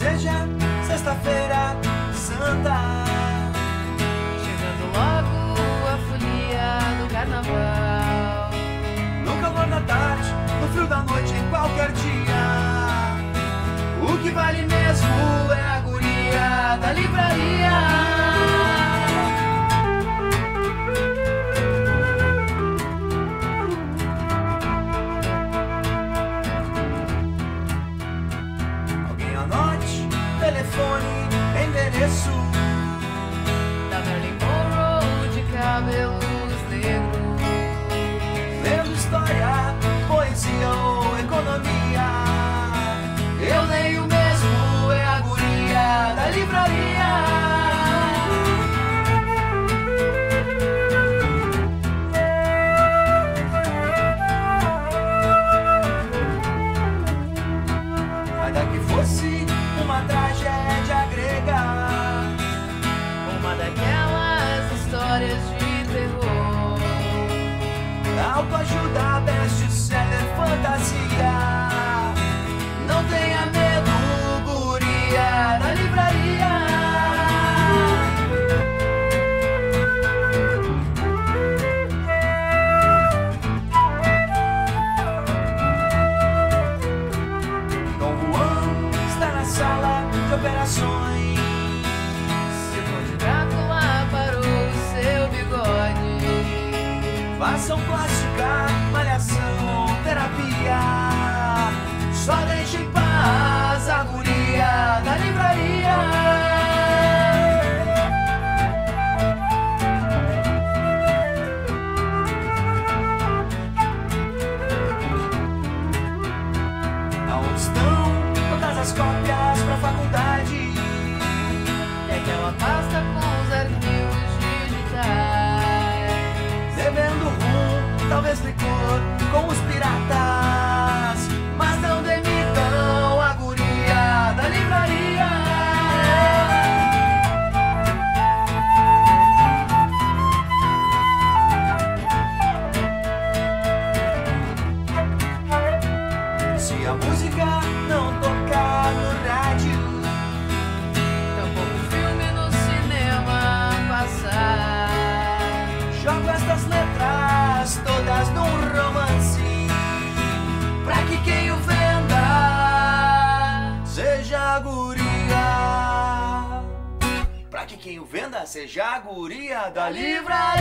seja sexta-feira santa. Chegando logo a folia do carnaval. No calor da tarde, no frio da noite, em qualquer dia. O que vale mesmo é a guria da livraria. Telefone, endereço. Da Marilyn Monroe de cabelos negros. Lendo história, poesia ou economia. Eu leio mesmo, é a guria da livraria. Fosse uma tragédia grega. Uma daquelas histórias de terror. Autoajuda, best-seller, fantasia. Não tenha medo, guria da de operações. Se o Conde Drácula parou o seu bigode. Façam plástica, malhação, terapia. Só deixe em paz a guria da livraria. Aonde facultad. que quem o venda seja a guria da livraria.